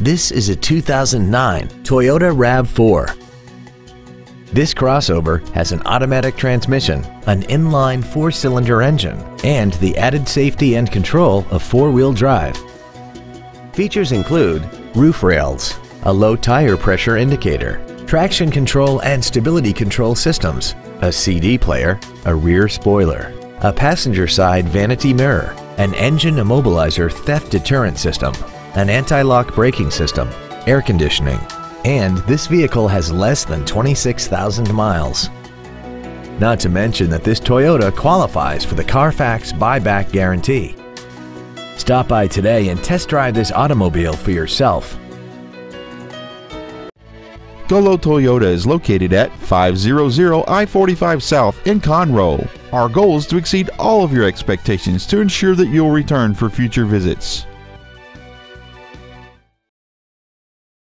This is a 2009 Toyota RAV4. This crossover has an automatic transmission, an inline four-cylinder engine, and the added safety and control of four-wheel drive. Features include roof rails, a low tire pressure indicator, traction control and stability control systems, a CD player, a rear spoiler, a passenger side vanity mirror, an engine immobilizer theft deterrent system, an anti-lock braking system, air conditioning, and this vehicle has less than 26,000 miles. Not to mention that this Toyota qualifies for the Carfax buyback guarantee. Stop by today and test drive this automobile for yourself. Gullo Toyota is located at 500 I-45 South in Conroe. Our goal is to exceed all of your expectations to ensure that you'll return for future visits.